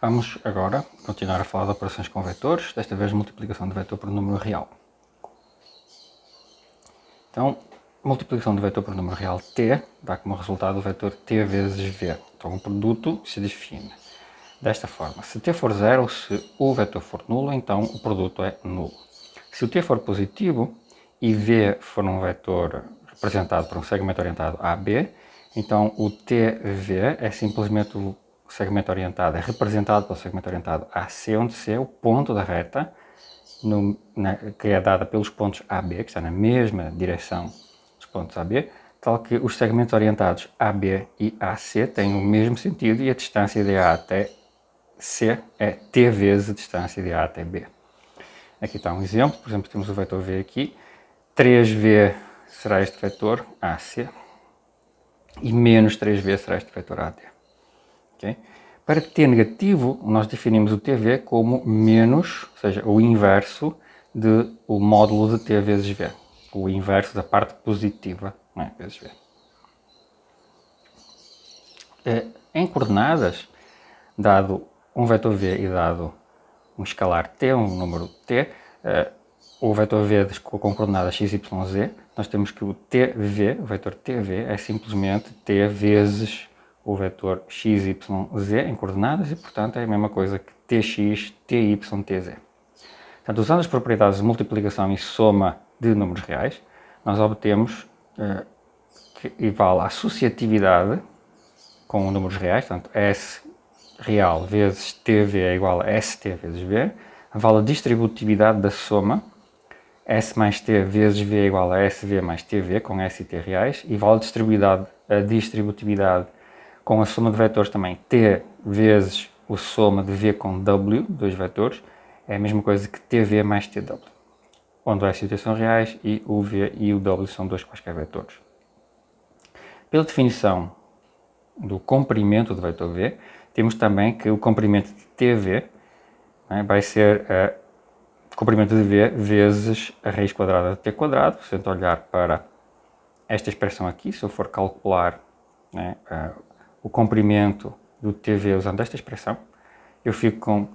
Vamos agora continuar a falar de operações com vetores, desta vez multiplicação de vetor por número real. Então, multiplicação de vetor por número real t dá como resultado o vetor t vezes v. Então, o produto se define desta forma. Se t for zero, se o vetor for nulo, então o produto é nulo. Se o t for positivo e v for um vetor representado por um segmento orientado AB, então o TV é simplesmente o segmento orientado, é representado pelo segmento orientado AC, onde C é o ponto da reta, no, na, que é dada pelos pontos AB, que está na mesma direção dos pontos AB, tal que os segmentos orientados AB e AC têm o mesmo sentido e a distância de A até C é T vezes a distância de A até B. Aqui está um exemplo, por exemplo, temos o vetor V aqui, 3V será este vetor AC e menos 3V será este vetor AD. Okay? Para t negativo, nós definimos o TV como menos, ou seja, o inverso do módulo de t vezes v. O inverso da parte positiva, é? vezes v. É, em coordenadas, dado um vetor v e dado um escalar t, um número t, é, o vetor v com coordenadas x, y, z, nós temos que o tv, o vetor tv, é simplesmente t vezes o vetor x, y, z em coordenadas e, portanto, é a mesma coisa que tx, ty, tz. Portanto, usando as propriedades de multiplicação e soma de números reais, nós obtemos uh, que igual à associatividade com números reais, portanto, S real vezes TV é igual a ST vezes V, vale a distributividade da soma, S mais T vezes V é igual a SV mais TV, com S e T reais, e vale a a distributividade com a soma de vetores também t vezes o soma de v com w, dois vetores, é a mesma coisa que tv mais tw, onde o s o t são reais e o v e o w são dois quaisquer vetores. Pela definição do comprimento do vetor v, temos também que o comprimento de tv né, vai ser o comprimento de v vezes a raiz quadrada de t quadrado. Se eu olhar para esta expressão aqui, se eu for calcular né, o comprimento do TV usando esta expressão, eu fico com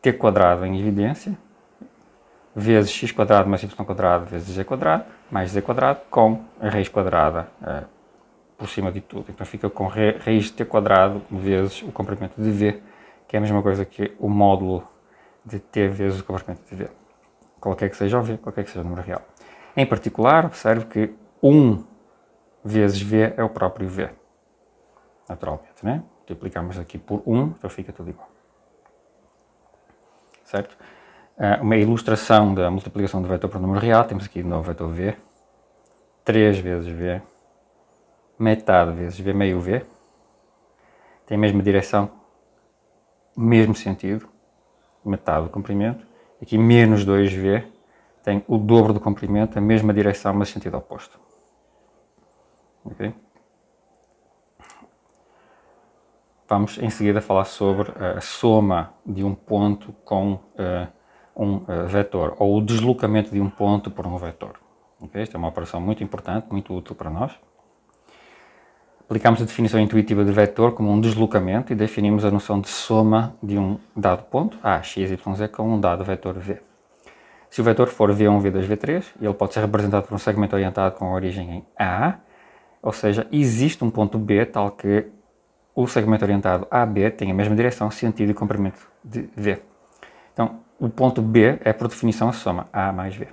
t quadrado em evidência, vezes x quadrado mais y quadrado vezes z quadrado, mais z quadrado, com a raiz quadrada uh, por cima de tudo. Então fica com raiz de t quadrado vezes o comprimento de v, que é a mesma coisa que o módulo de t vezes o comprimento de v. Qualquer que seja o v, qualquer que seja o número real. Em particular, observe que 1 vezes v é o próprio v naturalmente, né? Multiplicamos aqui por 1, então fica tudo igual. Certo? Uh, uma ilustração da multiplicação do vetor por número real, temos aqui de novo o vetor v, 3 vezes v, metade vezes v, meio v, tem a mesma direção, mesmo sentido, metade do comprimento, aqui menos 2v, tem o dobro do comprimento, a mesma direção, mas sentido oposto. Okay? Vamos em seguida falar sobre eh, a soma de um ponto com uh, um uh, vetor, ou o deslocamento de um ponto por um vetor. Okay? Esta é uma operação muito importante, muito útil para nós. Aplicamos a definição intuitiva de vetor como um deslocamento e definimos a noção de soma de um dado ponto, A, x, y, z, com um dado vetor v. Se o vetor for v1, v2, v3, ele pode ser representado por um segmento orientado com origem em A, ou seja, existe um ponto B tal que o segmento orientado AB tem a mesma direção, sentido e comprimento de V. Então, o ponto B é, por definição, a soma A mais V.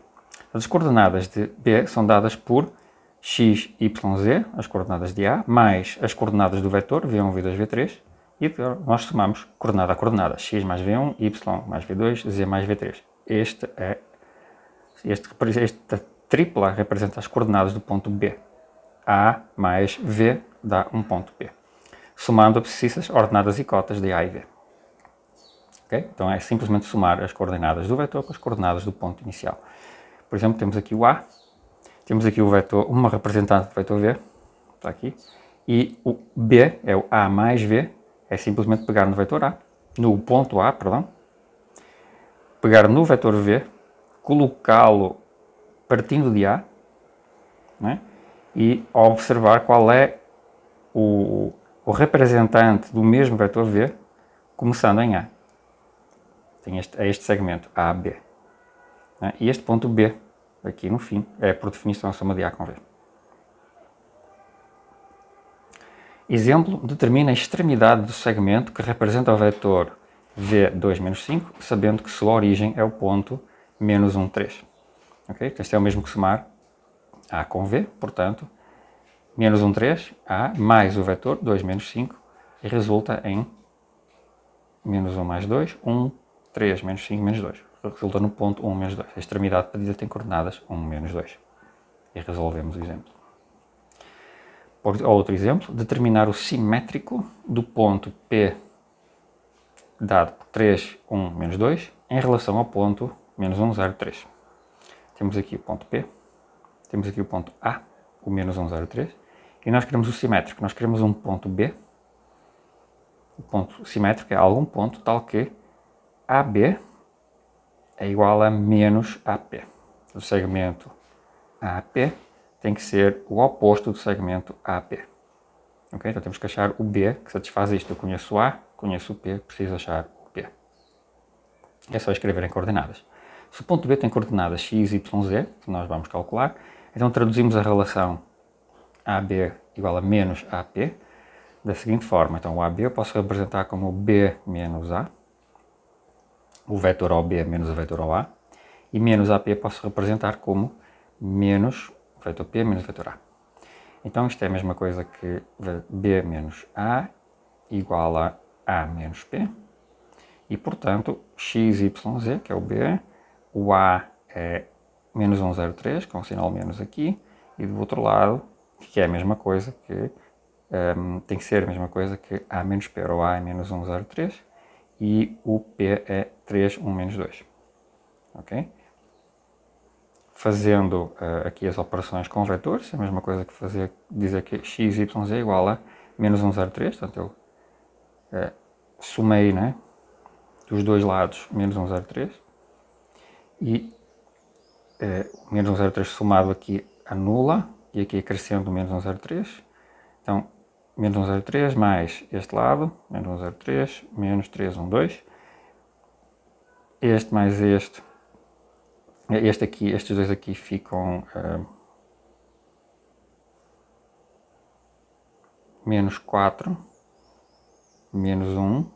As coordenadas de B são dadas por x, y, z, as coordenadas de A, mais as coordenadas do vetor, V1, V2, V3, e nós somamos coordenada a coordenada, x mais V1, y mais V2, z mais V3. Este é, este, esta tripla representa as coordenadas do ponto B. A mais V dá um ponto B somando abscissas, ordenadas e cotas de A e V. Okay? Então é simplesmente somar as coordenadas do vetor com as coordenadas do ponto inicial. Por exemplo, temos aqui o A, temos aqui o vetor, uma representante do vetor V, está aqui, e o B é o A mais V, é simplesmente pegar no vetor A, no ponto A, perdão, pegar no vetor V, colocá-lo partindo de A, né? e observar qual é o, o representante do mesmo vetor V começando em A. tem este, é este segmento A, B. Né? E este ponto B, aqui no fim, é por definição a soma de A com V. Exemplo, determina a extremidade do segmento que representa o vetor V2 menos 5, sabendo que sua origem é o ponto menos 1, 3. Okay? Este é o mesmo que somar A com V, portanto, menos 1, 3, A, mais o vetor 2 menos 5, e resulta em menos 1 mais 2, 1, 3 menos 5 menos 2. Resulta no ponto 1 menos 2. A extremidade pedida tem coordenadas 1 menos 2. E resolvemos o exemplo. Outro exemplo, determinar o simétrico do ponto P dado por 3, 1, menos 2 em relação ao ponto menos 1, 0, 3. Temos aqui o ponto P, temos aqui o ponto A, o menos 1, 0, 3, e nós queremos o simétrico. Nós queremos um ponto B. O ponto simétrico é algum ponto tal que AB é igual a menos AP. O segmento AP tem que ser o oposto do segmento AP. Okay? Então temos que achar o B que satisfaz isto. Eu conheço o A, conheço o P, preciso achar o P. É só escrever em coordenadas. Se o ponto B tem coordenadas x, y, z, que nós vamos calcular, então traduzimos a relação AB igual a menos AP da seguinte forma. Então o AB eu posso representar como B menos A, o vetor OB menos o vetor OA, e menos AP posso representar como menos vetor P menos vetor A. Então isto é a mesma coisa que B menos A igual a A menos P. E portanto, x, y, z, que é o B, o A é menos 103, com o sinal menos aqui, e do outro lado, que é a mesma coisa que, um, ehm, tem que ser a mesma coisa que A menos P, ou A é menos 103, e o P é 3, 1 menos 2. Ok? fazendo uh, aqui as operações com vetores, a mesma coisa que fazer, dizer que x, y, z é igual a menos 103, portanto eu uh, somei né, dos dois lados menos 103 e uh, menos 103 somado aqui anula e aqui acrescendo menos 103, então menos 103 mais este lado, menos 103, menos 312, este mais este este aqui, estes dois aqui ficam uh, menos 4, menos 1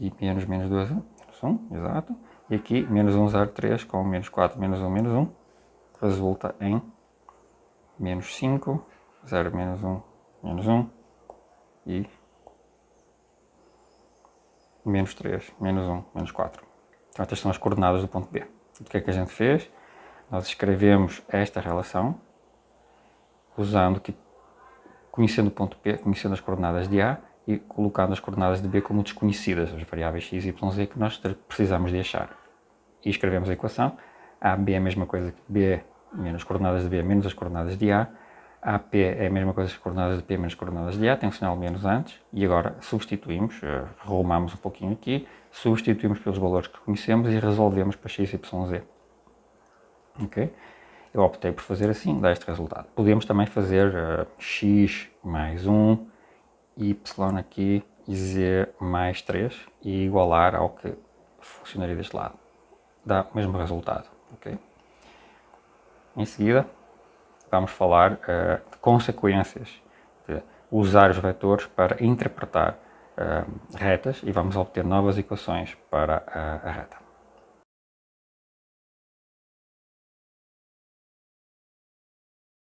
e menos menos 2, menos 1, exato. E aqui menos 1, 0, 3 com menos 4, menos 1, menos 1 resulta em menos 5, 0, menos 1, menos 1 e menos 3, menos 1, menos 4. Então estas são as coordenadas do ponto B. O que é que a gente fez? Nós escrevemos esta relação usando que conhecendo o ponto P, conhecendo as coordenadas de A e colocando as coordenadas de B como desconhecidas, as variáveis x, y, z que nós precisamos de achar. E escrevemos a equação. A, B é a mesma coisa que B menos coordenadas de B menos as coordenadas de A. AP é a mesma coisa que as coordenadas de P menos coordenadas de A, tem um sinal menos antes, e agora substituímos, uh, arrumamos um pouquinho aqui, substituímos pelos valores que conhecemos e resolvemos para x, y, z. Ok? Eu optei por fazer assim, dá este resultado. Podemos também fazer uh, x mais 1, y aqui e z mais 3 e igualar ao que funcionaria deste lado. Dá o mesmo resultado. Ok? Em seguida, vamos falar uh, de consequências de usar os vetores para interpretar uh, retas e vamos obter novas equações para a, a reta.